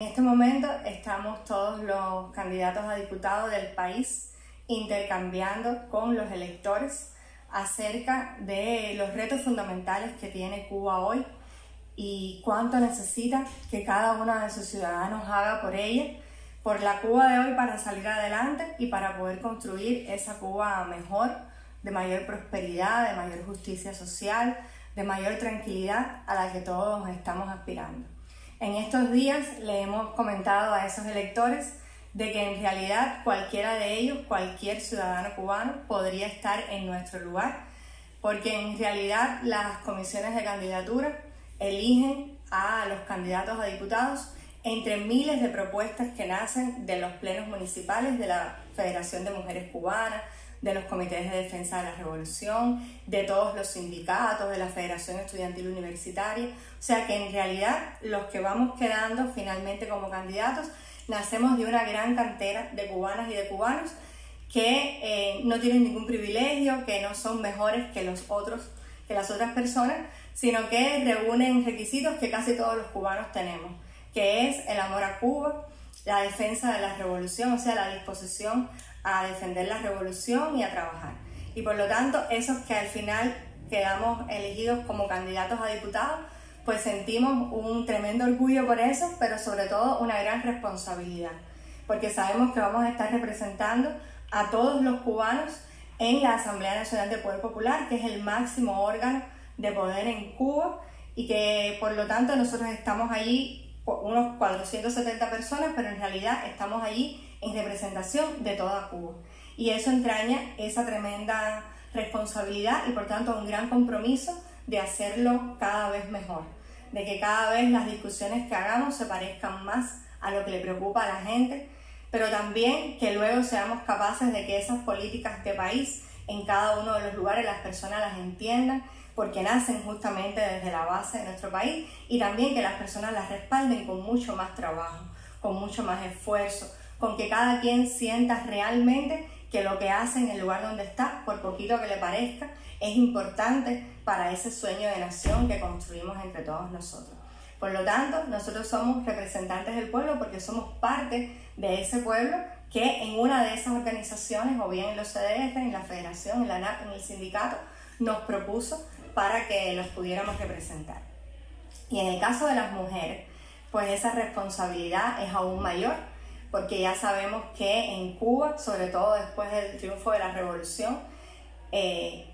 En este momento estamos todos los candidatos a diputados del país intercambiando con los electores acerca de los retos fundamentales que tiene Cuba hoy y cuánto necesita que cada uno de sus ciudadanos haga por ella, por la Cuba de hoy para salir adelante y para poder construir esa Cuba mejor, de mayor prosperidad, de mayor justicia social, de mayor tranquilidad a la que todos estamos aspirando. En estos días le hemos comentado a esos electores de que en realidad cualquiera de ellos, cualquier ciudadano cubano, podría estar en nuestro lugar, porque en realidad las comisiones de candidatura eligen a los candidatos a diputados entre miles de propuestas que nacen de los plenos municipales de la Federación de Mujeres Cubanas, de los comités de defensa de la revolución, de todos los sindicatos, de la Federación Estudiantil Universitaria. O sea que en realidad los que vamos quedando finalmente como candidatos nacemos de una gran cantera de cubanas y de cubanos que eh, no tienen ningún privilegio, que no son mejores que los otros, que las otras personas, sino que reúnen requisitos que casi todos los cubanos tenemos, que es el amor a Cuba, la defensa de la revolución, o sea, la disposición a defender la revolución y a trabajar. Y por lo tanto, esos que al final quedamos elegidos como candidatos a diputados, pues sentimos un tremendo orgullo por eso, pero sobre todo una gran responsabilidad, porque sabemos que vamos a estar representando a todos los cubanos en la Asamblea Nacional del Poder Popular, que es el máximo órgano de poder en Cuba y que por lo tanto nosotros estamos allí unos 470 personas, pero en realidad estamos allí en representación de toda Cuba. Y eso entraña esa tremenda responsabilidad y por tanto un gran compromiso de hacerlo cada vez mejor, de que cada vez las discusiones que hagamos se parezcan más a lo que le preocupa a la gente, pero también que luego seamos capaces de que esas políticas de país en cada uno de los lugares las personas las entiendan porque nacen justamente desde la base de nuestro país y también que las personas las respalden con mucho más trabajo, con mucho más esfuerzo, con que cada quien sienta realmente que lo que hace en el lugar donde está, por poquito que le parezca, es importante para ese sueño de nación que construimos entre todos nosotros. Por lo tanto, nosotros somos representantes del pueblo porque somos parte de ese pueblo que en una de esas organizaciones, o bien en los CDF, en la federación, en la NAP, en el sindicato, nos propuso para que los pudiéramos representar. Y en el caso de las mujeres, pues esa responsabilidad es aún mayor, porque ya sabemos que en Cuba, sobre todo después del triunfo de la revolución, eh,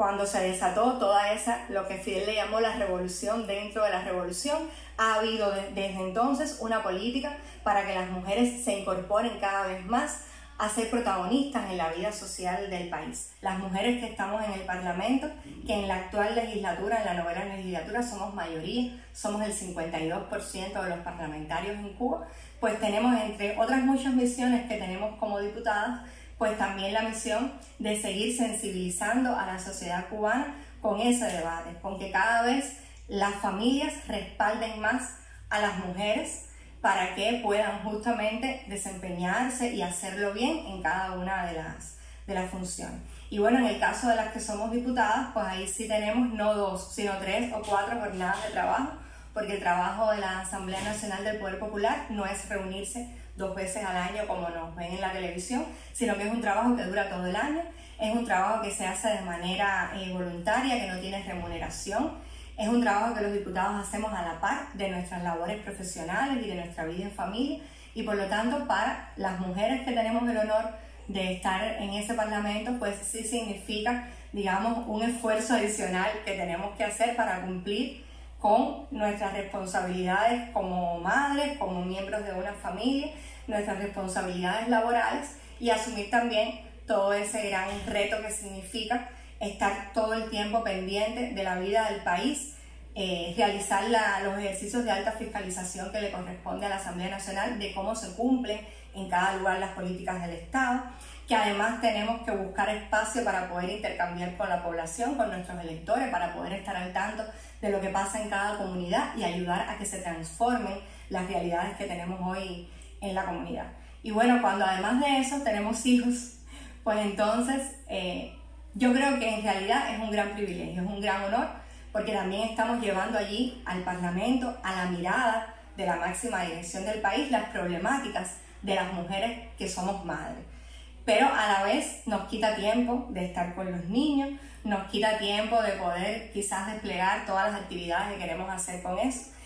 cuando se desató toda esa, lo que Fidel le llamó la revolución dentro de la revolución, ha habido desde entonces una política para que las mujeres se incorporen cada vez más a ser protagonistas en la vida social del país. Las mujeres que estamos en el Parlamento, que en la actual legislatura, en la novena legislatura, somos mayoría, somos el 52% de los parlamentarios en Cuba, pues tenemos entre otras muchas misiones que tenemos como diputadas, pues también la misión de seguir sensibilizando a la sociedad cubana con ese debate, con que cada vez las familias respalden más a las mujeres, para que puedan justamente desempeñarse y hacerlo bien en cada una de las, de las funciones. Y bueno, en el caso de las que somos diputadas, pues ahí sí tenemos no dos, sino tres o cuatro jornadas de trabajo, porque el trabajo de la Asamblea Nacional del Poder Popular no es reunirse dos veces al año como nos ven en la televisión, sino que es un trabajo que dura todo el año, es un trabajo que se hace de manera eh, voluntaria, que no tiene remuneración, es un trabajo que los diputados hacemos a la par de nuestras labores profesionales y de nuestra vida en familia y por lo tanto para las mujeres que tenemos el honor de estar en ese parlamento, pues sí significa, digamos, un esfuerzo adicional que tenemos que hacer para cumplir con nuestras responsabilidades como madres, como miembros de una familia, nuestras responsabilidades laborales y asumir también todo ese gran reto que significa estar todo el tiempo pendiente de la vida del país, eh, realizar los ejercicios de alta fiscalización que le corresponde a la Asamblea Nacional de cómo se cumplen en cada lugar las políticas del Estado, que además tenemos que buscar espacio para poder intercambiar con la población, con nuestros electores, para poder estar al tanto de lo que pasa en cada comunidad y ayudar a que se transformen las realidades que tenemos hoy en la comunidad. Y bueno, cuando además de eso tenemos hijos, pues entonces eh, yo creo que en realidad es un gran privilegio, es un gran honor, porque también estamos llevando allí al Parlamento, a la mirada de la máxima dirección del país las problemáticas de las mujeres que somos madres. Pero a la vez nos quita tiempo de estar con los niños, nos quita tiempo de poder quizás desplegar todas las actividades que queremos hacer con eso